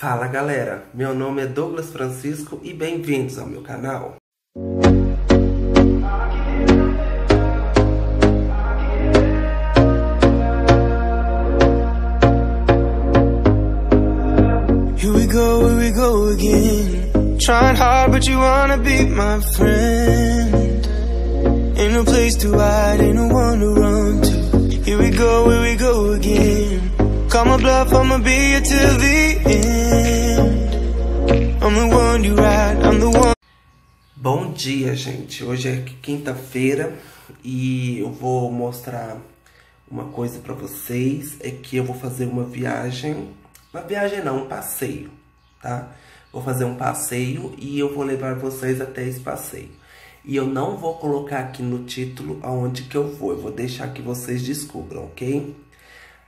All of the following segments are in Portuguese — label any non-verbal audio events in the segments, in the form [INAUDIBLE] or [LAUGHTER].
Fala galera, meu nome é Douglas Francisco e bem-vindos ao meu canal. Here we go, here we go again. Trying hard, but you wanna be my friend. Ain't no place to hide, ain't no one to run to. Here we go, here we go again. Bluff, I'ma be here till the end. I'm the one you ride, I'm the one. Bom dia, gente. Hoje é quinta-feira e eu vou mostrar uma coisa pra vocês. É que eu vou fazer uma viagem. Uma viagem não, um passeio, tá? Vou fazer um passeio e eu vou levar vocês até esse passeio. E eu não vou colocar aqui no título aonde que eu vou. Eu vou deixar que vocês descubram, ok?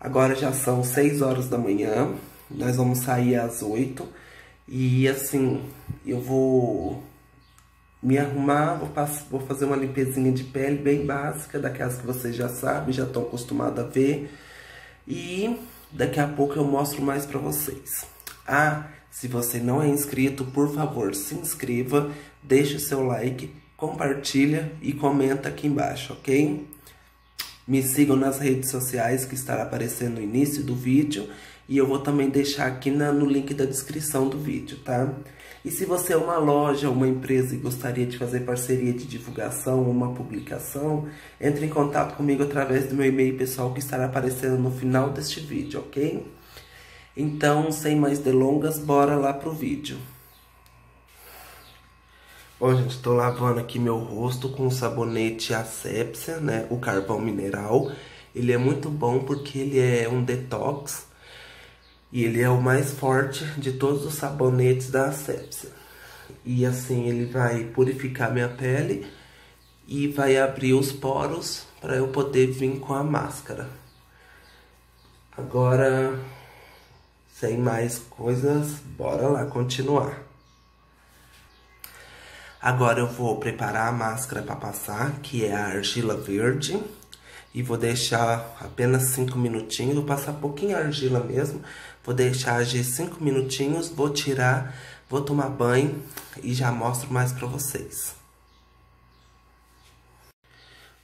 Agora já são 6 horas da manhã. Nós vamos sair às 8. E assim, eu vou me arrumar, vou, vou fazer uma limpezinha de pele bem básica, daquelas que vocês já sabem, já estão acostumados a ver. E daqui a pouco eu mostro mais pra vocês. Ah, se você não é inscrito, por favor, se inscreva, deixe o seu like, compartilha e comenta aqui embaixo, ok? Me sigam nas redes sociais que estará aparecendo no início do vídeo e eu vou também deixar aqui na, no link da descrição do vídeo, tá? E se você é uma loja, uma empresa e gostaria de fazer parceria de divulgação ou uma publicação, entre em contato comigo através do meu e-mail pessoal que estará aparecendo no final deste vídeo, ok? Então, sem mais delongas, bora lá pro vídeo. Bom, gente, tô lavando aqui meu rosto com o sabonete Asepsia, né? O carvão mineral. Ele é muito bom porque ele é um detox e ele é o mais forte de todos os sabonetes da Asepsia. E assim, ele vai purificar minha pele e vai abrir os poros para eu poder vir com a máscara. Agora, sem mais coisas, bora lá continuar. Agora eu vou preparar a máscara para passar, que é a argila verde. E vou deixar apenas 5 minutinhos, vou passar pouquinho argila mesmo. Vou deixar agir 5 minutinhos, vou tirar, vou tomar banho e já mostro mais pra vocês.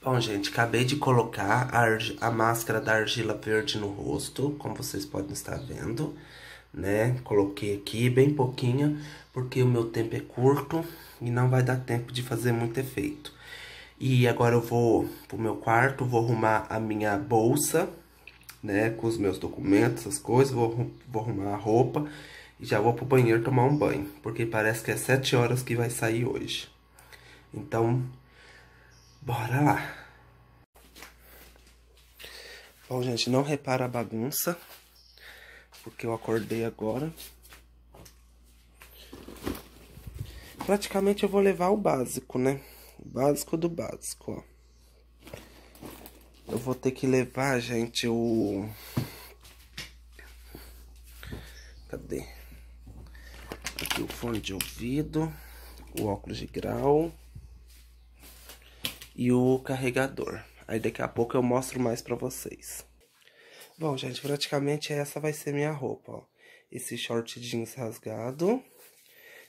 Bom, gente, acabei de colocar a, a máscara da argila verde no rosto, como vocês podem estar vendo, né? Coloquei aqui bem pouquinho, porque o meu tempo é curto e não vai dar tempo de fazer muito efeito. E agora eu vou pro meu quarto, vou arrumar a minha bolsa, né, com os meus documentos, essas coisas, vou, vou arrumar a roupa e já vou pro banheiro tomar um banho, porque parece que é sete horas que vai sair hoje. Então, bora lá. Bom, gente, não repara a bagunça, porque eu acordei agora. Praticamente eu vou levar o básico, né? O básico do básico, ó. Eu vou ter que levar, gente, o... Cadê? Aqui o fone de ouvido, o óculos de grau e o carregador. Aí daqui a pouco eu mostro mais pra vocês. Bom, gente, praticamente essa vai ser minha roupa, ó. Esse short jeans rasgado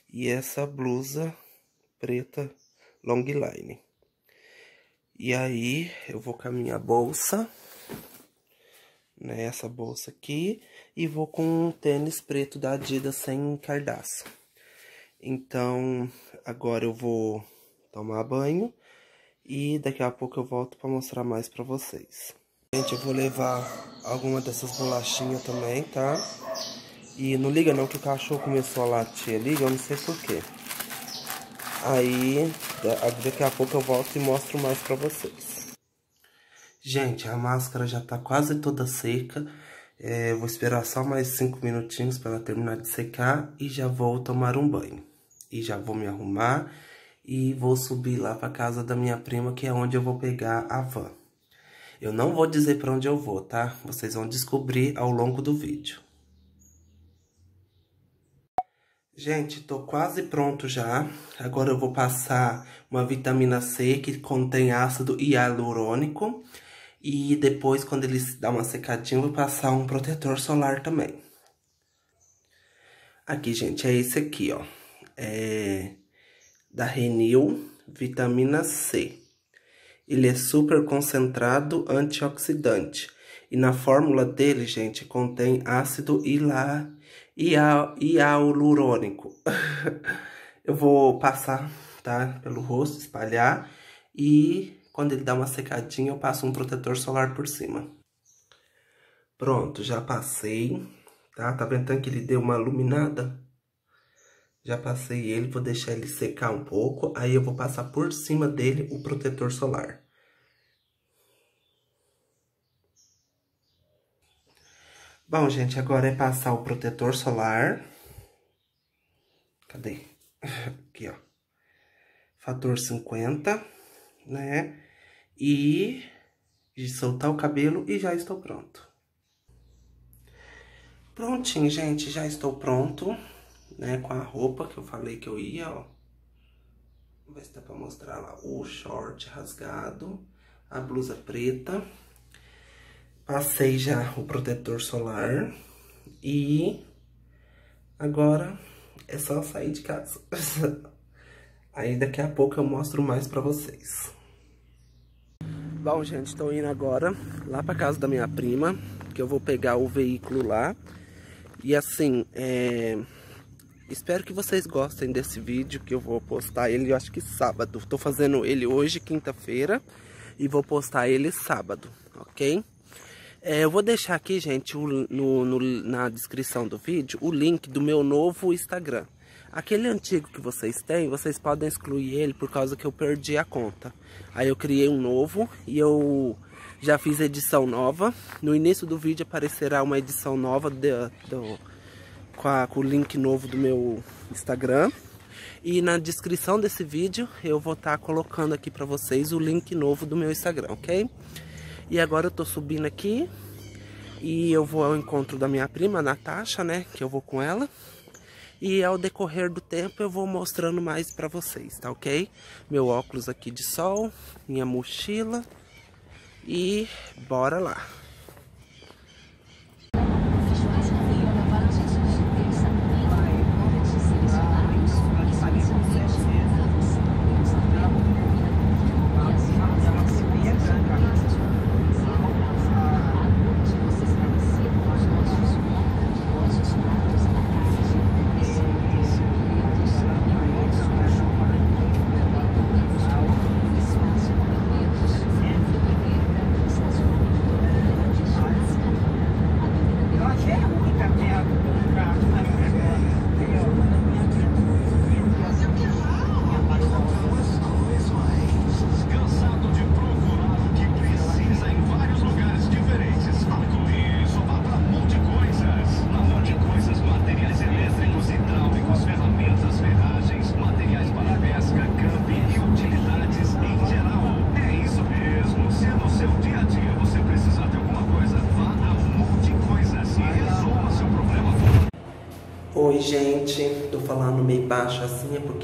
e essa blusa preta long line. E aí, eu vou com a minha bolsa, né, essa bolsa aqui, e vou com um tênis preto da Adidas sem cardaço. Então, agora eu vou tomar banho e daqui a pouco eu volto para mostrar mais para vocês. Gente, eu vou levar alguma dessas bolachinhas também, tá? E não liga não que o cachorro começou a latir ali, eu não sei porquê. Aí, daqui a pouco eu volto e mostro mais pra vocês. Gente, a máscara já tá quase toda seca. É, vou esperar só mais 5 minutinhos para ela terminar de secar e já vou tomar um banho. E já vou me arrumar e vou subir lá pra casa da minha prima, que é onde eu vou pegar a van. Eu não vou dizer pra onde eu vou, tá? Vocês vão descobrir ao longo do vídeo. Gente, tô quase pronto já. Agora eu vou passar uma vitamina C que contém ácido hialurônico. E depois, quando ele dá uma secadinha, vou passar um protetor solar também. Aqui, gente, é esse aqui, ó. É da Renil Vitamina C. Ele é super concentrado antioxidante. E na fórmula dele, gente, contém ácido hialurônico. [LAUGHS] Eu vou passar, tá? Pelo rosto, espalhar. E quando ele dá uma secadinha, eu passo um protetor solar por cima. Pronto, já passei, tá? Tá vendo que ele deu uma iluminada? Já passei ele, vou deixar ele secar um pouco, aí eu vou passar por cima dele o protetor solar. Bom, gente, agora é passar o protetor solar. Cadê? [LAUGHS] Aqui, ó. Fator 50, né? E soltar o cabelo e já estou pronto. Prontinho, gente, já estou pronto né, com a roupa que eu falei que eu ia, ó. Vamos ver se dá pra mostrar lá. O short rasgado, a blusa preta. Passei já o protetor solar. E agora é só sair de casa. [LAUGHS] Aí daqui a pouco eu mostro mais pra vocês. Bom, gente, tô indo agora lá pra casa da minha prima, que eu vou pegar o veículo lá. E assim, é... Espero que vocês gostem desse vídeo que eu vou postar ele, eu acho que sábado. Tô fazendo ele hoje, quinta-feira, e vou postar ele sábado, ok? É, eu vou deixar aqui, gente, o, no, no, na descrição do vídeo, o link do meu novo Instagram. Aquele antigo que vocês têm, vocês podem excluir ele por causa que eu perdi a conta. Aí eu criei um novo e eu já fiz edição nova. No início do vídeo aparecerá uma edição nova de, do com, a, com o link novo do meu Instagram. E na descrição desse vídeo eu vou estar tá colocando aqui para vocês o link novo do meu Instagram, ok? E agora eu tô subindo aqui e eu vou ao encontro da minha prima, Natasha, né? Que eu vou com ela. E ao decorrer do tempo eu vou mostrando mais para vocês, tá ok? Meu óculos aqui de sol, minha mochila e bora lá.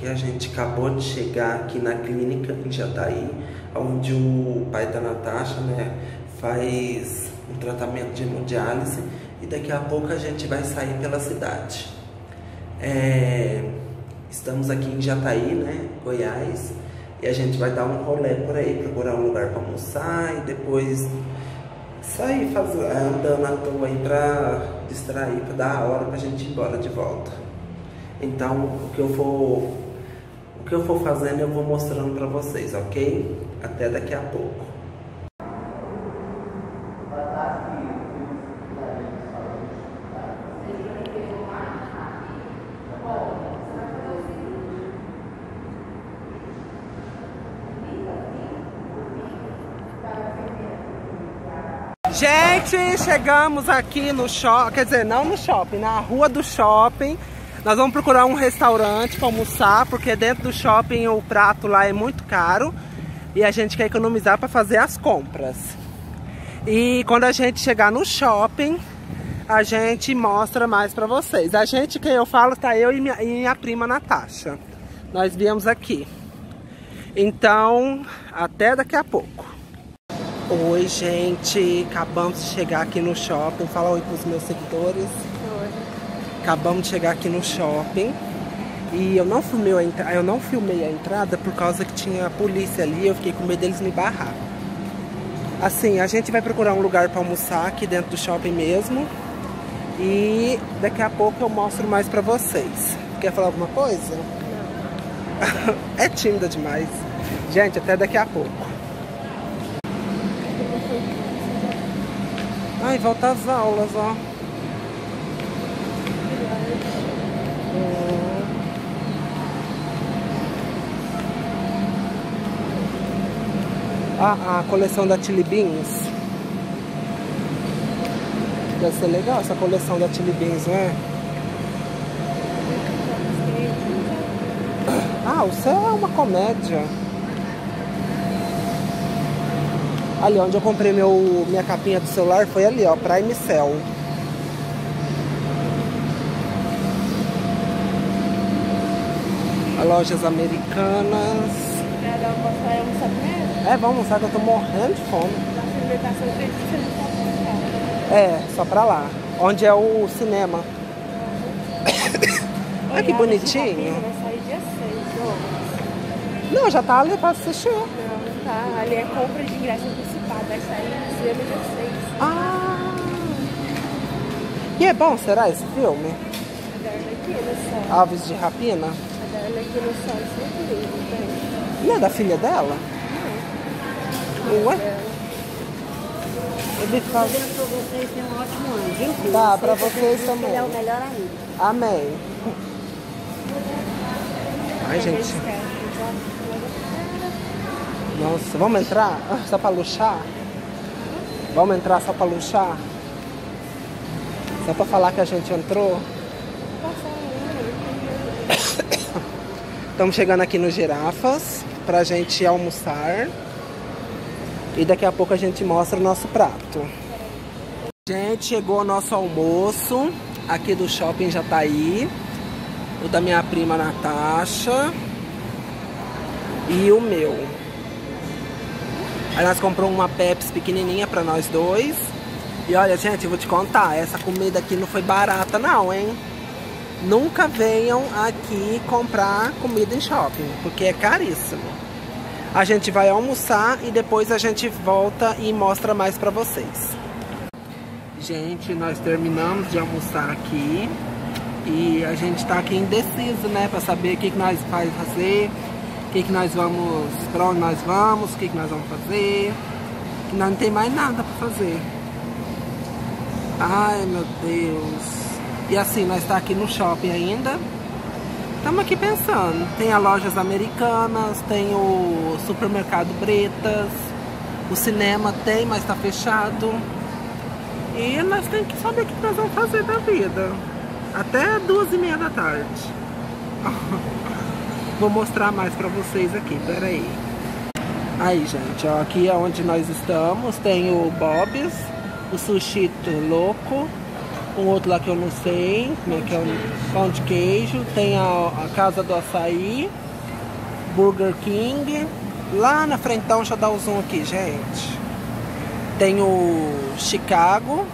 É porque a gente acabou de chegar aqui na clínica em Jataí, onde o pai da Natasha, né, faz um tratamento de hemodiálise e daqui a pouco a gente vai sair pela cidade. É, estamos aqui em Jataí, né, Goiás, e a gente vai dar um rolê por aí, procurar um lugar para almoçar e depois sair faz, andando à toa aí pra distrair, pra dar a hora pra gente ir embora de volta. Então, o que eu o que eu for fazendo eu vou mostrando pra vocês, ok? Até daqui a pouco. Gente, chegamos aqui no shopping, quer dizer, não no shopping, na rua do shopping. Nós vamos procurar um restaurante para almoçar, porque dentro do shopping o prato lá é muito caro e a gente quer economizar para fazer as compras. E quando a gente chegar no shopping, a gente mostra mais para vocês. A gente, que eu falo, tá eu e minha, e minha prima Natasha. Nós viemos aqui. Então, até daqui a pouco. Oi, gente. Acabamos de chegar aqui no shopping. Fala oi pros meus seguidores. Acabamos de chegar aqui no shopping. E eu não filmei a, eu não filmei a entrada por causa que tinha polícia ali. Eu fiquei com medo deles me barrar. Assim, a gente vai procurar um lugar para almoçar aqui dentro do shopping mesmo. E daqui a pouco eu mostro mais pra vocês. Quer falar alguma coisa? Não. [LAUGHS] é tímida demais. Gente, até daqui a pouco. Ai, volta às aulas, ó. Ah, a coleção da Chili Beans. Deve ser legal essa coleção da Chili Beans, né? Ah, o céu é uma comédia. Ali onde eu comprei meu, minha capinha do celular foi ali, ó, Prime Cell. Lojas americanas. É, vamos almoçar que eu tô morrendo de fome. É, só pra lá. Onde é o cinema. [COUGHS] Olha que bonitinho. Não, já tá ali pra assistir. Não, não tá. Ali é compra de ingresso antecipado. Vai sair no cinema dia 6. Ah! E é bom, será esse filme? Alves de Rapina? Não é da filha dela? Não. Ué? Ele fala... pra vocês tenham um ótimo ano, viu? Tá, pra vocês também. Ele é o melhor ainda. Amém. Ai, gente. Nossa, vamos entrar? [LAUGHS] Só pra luxar? Vamos entrar só pra luxar? Só pra falar que a gente entrou? Estamos chegando aqui no Girafas pra gente almoçar. E daqui a pouco a gente mostra o nosso prato. Gente, chegou o nosso almoço. Aqui do shopping já tá aí. O da minha prima Natasha. E o meu. Aí nós compramos uma Pepsi pequenininha pra nós dois. E olha, gente, eu vou te contar. Essa comida aqui não foi barata não, hein? Nunca venham aqui comprar comida em shopping, porque é caríssimo. A gente vai almoçar e depois a gente volta e mostra mais pra vocês. Gente, nós terminamos de almoçar aqui e a gente tá aqui indeciso, né, pra saber o que, que nós vai fazer, o que, que nós vamos, pra onde nós vamos, o que, que nós vamos fazer, nós não tem mais nada pra fazer. Ai, meu Deus. E assim, nós está aqui no shopping ainda. Estamos aqui pensando. Tem as lojas americanas, tem o supermercado Bretas, o cinema tem, mas está fechado. E nós temos que saber o que nós vamos fazer da vida. Até duas e meia da tarde. [LAUGHS] Vou mostrar mais pra vocês aqui, peraí. Aí, gente, ó, aqui é onde nós estamos. Tem o Bob's, o Sushito Louco, um outro lá que eu não sei, como é que é o pão de queijo, tem a, a Casa do Açaí, Burger King, lá na frente, deixa eu dar o zoom aqui, gente. Tem o Chicago,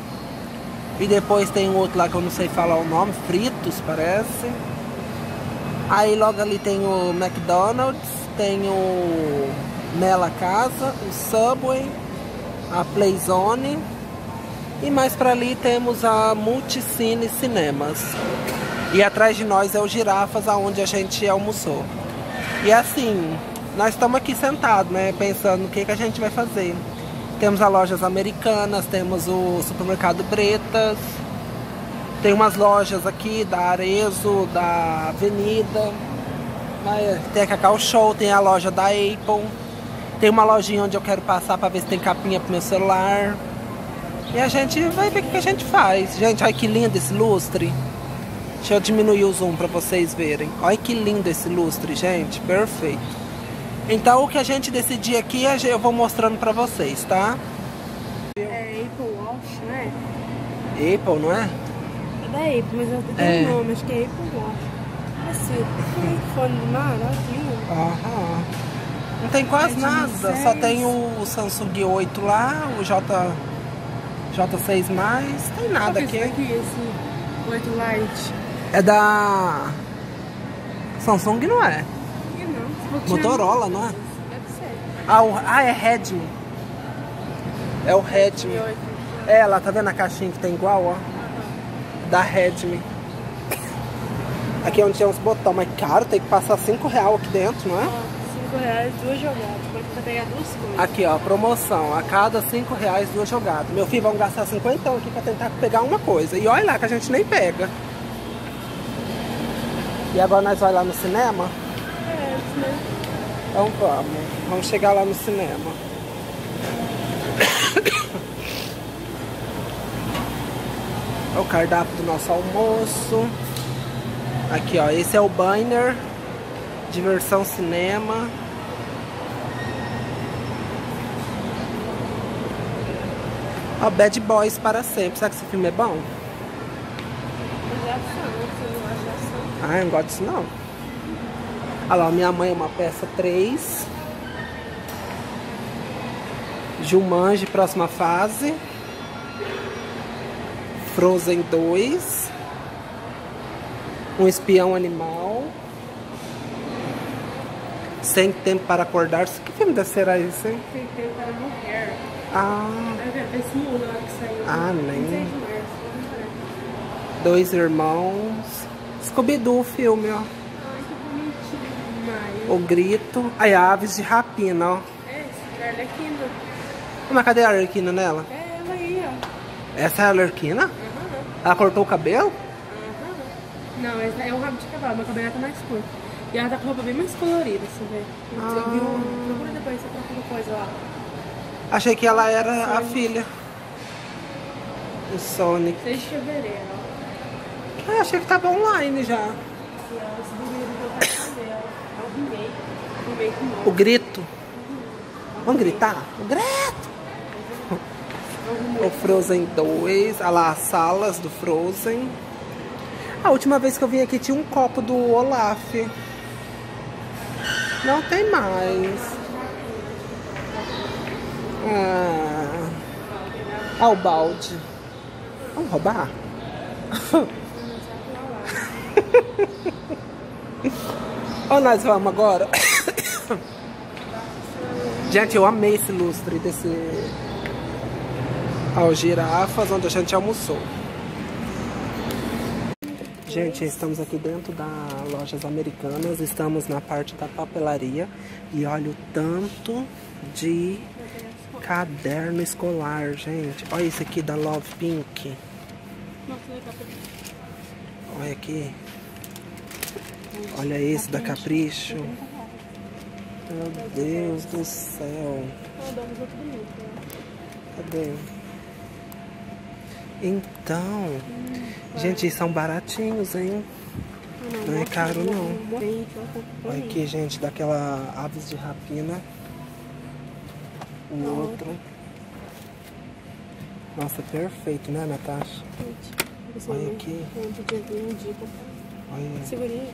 e depois tem um outro lá que eu não sei falar o nome, Fritos, parece. Aí logo ali tem o McDonald's, tem o Mela Casa, o Subway, a Playzone e mais para ali temos a Multicine Cinemas. E atrás de nós é o Girafas, aonde a gente almoçou. E assim, nós estamos aqui sentados, né, pensando o que, que a gente vai fazer. Temos as lojas americanas, temos o supermercado Bretas, tem umas lojas aqui da Arezo, da Avenida, tem a Cacau Show, tem a loja da Apple, tem uma lojinha onde eu quero passar para ver se tem capinha pro meu celular. E a gente vai ver o que a gente faz. Gente, olha que lindo esse lustre. Deixa eu diminuir o zoom para vocês verem. Olha que lindo esse lustre, gente. Perfeito. Então o que a gente decidir aqui, eu vou mostrando para vocês, tá? É Apple Watch, não é? Apple, não é? É da Apple, mas eu tenho é. um nome, acho que é Apple Watch. Esse telefone do mar, olha que lindo. Aham. Não tem quase nada, só tem o Samsung 8 lá, o J... J6+, tem nada aqui. aqui esse... 8 Lite. É da... Samsung não é? Não. Motorola, não é? Deve ser. Ah, o... ah é Redmi. É o Redmi. 8. É, lá, tá vendo a caixinha que tem igual, ó? Da Redmi. Aqui é onde tem uns botões, mas caro, tem que passar 5 real aqui dentro, não é? 5 reais, duas jogadas. Pegar duas coisas. Aqui, ó, promoção. A cada 5 reais, duas jogadas. Meu filho, vamos gastar 50 aqui pra tentar pegar uma coisa. E olha lá que a gente nem pega. E agora nós vamos lá no cinema? É, mesmo. Então vamos. Vamos chegar lá no cinema. É o cardápio do nosso almoço. Aqui, ó. Esse é o banner. Diversão cinema. Ó, Bad Boys para sempre. Será que esse filme é bom? Ah, eu não gosto disso não. Olha lá, minha mãe é uma peça 3. Jumanji, próxima fase. Frozen 2. Um espião animal. Sem tempo para acordar. Que filme deve ser esse, hein? Tem tempo para morrer. Ah, lá que saiu. Ah, nem. 26 de março, vamos ver. dois irmãos. Scooby-Doo o filme, ó. O grito. Aí, aves de rapina, ó. É, esse é Arlequina. Mas cadê a Arlequina nela? É ela aí, ó. Essa é a Arlequina? Aham, Ela cortou o cabelo? Não, esse é o rabo de cavalo, meu cabelo tá mais curto. E ela tá com roupa bem mais colorida, você vê. Eu vi um. Procura depois, você procura coisa lá. Achei que ela era a filha. O Sonic. 6 de fevereiro. Ah, achei que tava online já. O grito. Vamos gritar? O grito! O Frozen 2. Olha lá, as salas do Frozen. A última vez que eu vim aqui tinha um copo do Olaf. Não tem mais. Ah, ah o balde. Vamos roubar? [LAUGHS] Onde nós vamos agora? [COUGHS] Gente, eu amei esse lustre desse. Ao girafas, onde a gente almoçou. Gente, estamos aqui dentro da Lojas Americanas, estamos na parte da papelaria e olha o tanto de caderno escolar, gente. Olha esse aqui da Love Pink. Pra Olha aqui. Olha esse da Capricho. Meu Deus do céu. Ah, né? Cadê? Então, gente, são baratinhos, hein? Não é caro não. Ó, Olha aqui, gente, daquela aves de rapina. O outro. Nossa, perfeito, né, Natasha? Olha aqui. Dica. Olha Segurinha,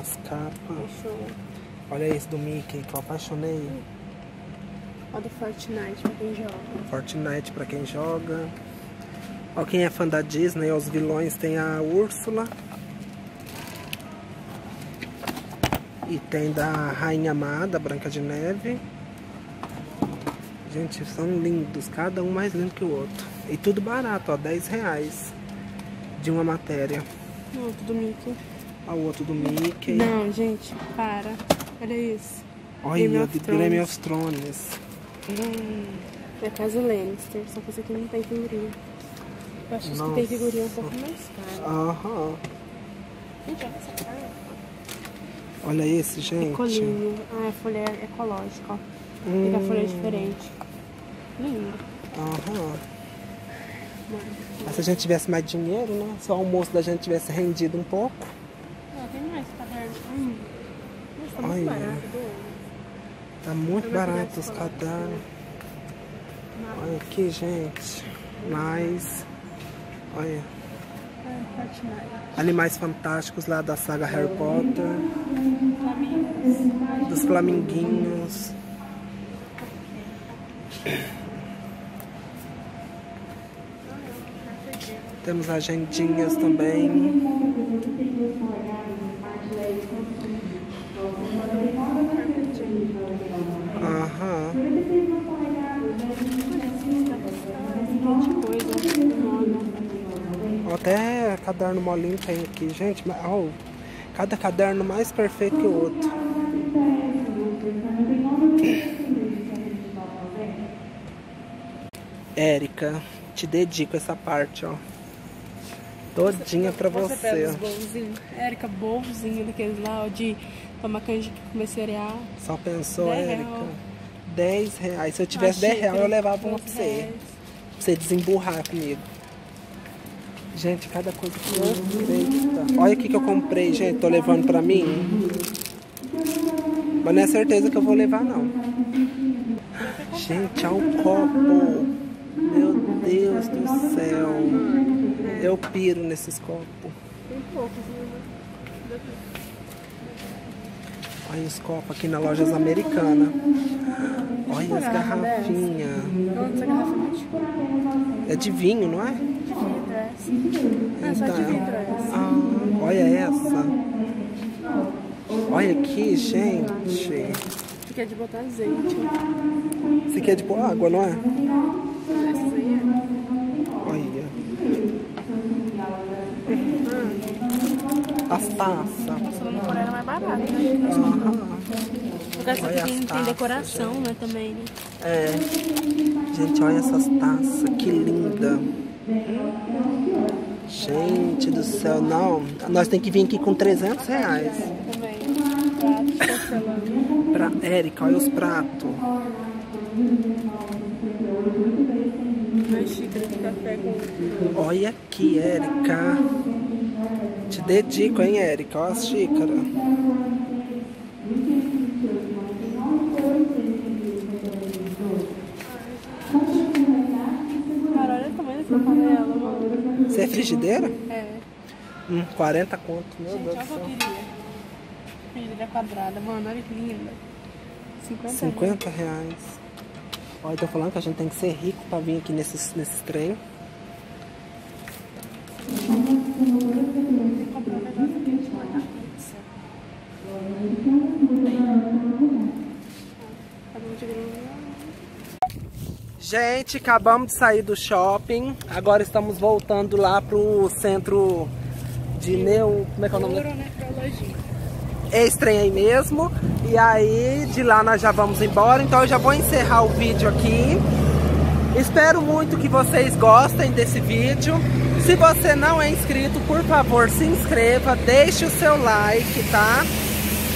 as capas. Olha esse do Mickey que eu apaixonei. Ó do Fortnite pra quem joga. Fortnite pra quem joga. Ó, quem é fã da Disney, os vilões tem a Úrsula. E tem da Rainha Amada, Branca de Neve. Gente, são lindos, cada um mais lindo que o outro. E tudo barato, ó, 10 reais de uma matéria. Não, outro do Mickey. Ó, o outro do Mickey. Não, gente, para. Olha isso. Olha, Game o of de Game Thrones. of Thrones. É a casa Lannister, só que esse aqui não tem figurinha. Eu acho que os que tem figurinha é um pouco mais caro. Aham. Gente, olha essa cara. Olha esse, gente. Ah, é folha ecológica, ó. Fica a folha diferente. Lindo. Aham. Mas se a gente tivesse mais dinheiro, né? Se o almoço da gente tivesse rendido um pouco. Ah, tem mais caderno. Hum. Nossa, tá muito Olha. barato. Tá muito barato os cadernos. Olha aqui, gente. Mais. Olha. Animais fantásticos lá da saga Harry Potter. Dos flaminguinhos. Temos agendinhas também. Aham. Até caderno molinho tem aqui, gente. mas, ó, cada caderno mais perfeito que o outro. Érica, te dedico essa parte, ó. Todinha pra Você pega você. os bolzinhos. Érica, bolzinho daqueles lá, ó, de tomar canjica comer cereal. Só pensou, Érica? real. 10 reais. Se eu tivesse Uma 10 reais, eu levava uma pra você. reais. Pra você desemburrar comigo. Gente, cada coisa perfeita. Olha o que que eu comprei, gente. Tô levando pra mim. Mas não é certeza que eu vou levar, não. Gente, olha o copo. Meu Deus do céu. Eu piro nesses copos. Tem poucos, né? Olha os copos aqui na lojas americanas. Olha as garrafinhas. É. É de vinho, não é? É, Então. essa. Ah, olha essa. Olha aqui, gente. Porque é de botar azeite. Isso aqui é de pôr água, não é? Essas aí é. Olha. Taças. Passando no Coreia é mais barato, né? Porque tem, tem decoração, né, também, né? É. Gente, olha essas taças. Que linda. Gente do céu, não. Nós tem que vir aqui com 300 reais. Porcelana. Pra Érica, olha os pratos. Uma xícara de café com... Olha aqui, Érica. Te dedico, hein, Érica? Olha as xícaras. Cara, olha o tamanho dessa panela, mano. Você é frigideira? É. Hum, 40 conto, meu Gente, Deus olha do céu. Frigideira quadrada, mano, olha que linda. 50 reais. 50 reais. Olha, eu tô falando que a gente tem que ser rico pra vir aqui nesses, nesses trem. Comprei um negócio aqui de cortar pizza. Cada um de grão. Gente, acabamos de sair do shopping. Agora estamos voltando lá pro centro de neo... Como é que é o nome? Neuronefrologia. esse trem aí mesmo. E aí, de lá nós já vamos embora. Então eu já vou encerrar o vídeo aqui. Espero muito que vocês gostem desse vídeo. Se você não é inscrito, por favor, se inscreva, deixe o seu like, tá?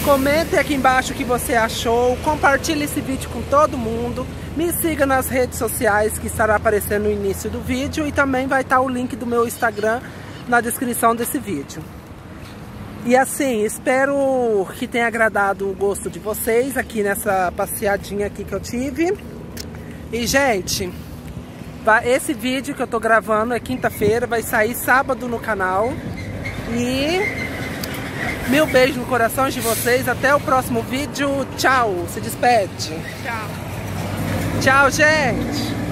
Comente aqui embaixo o que você achou, compartilhe esse vídeo com todo mundo. Me siga nas redes sociais que estará aparecendo no início do vídeo e também vai estar o link do meu Instagram na descrição desse vídeo. E assim, espero que tenha agradado o gosto de vocês aqui nessa passeadinha aqui que eu tive. E gente, esse vídeo que eu tô gravando é quinta-feira, vai sair sábado no canal. E mil beijos no coração de vocês. Até o próximo vídeo. Tchau. Se despede. Tchau. Tchau, gente.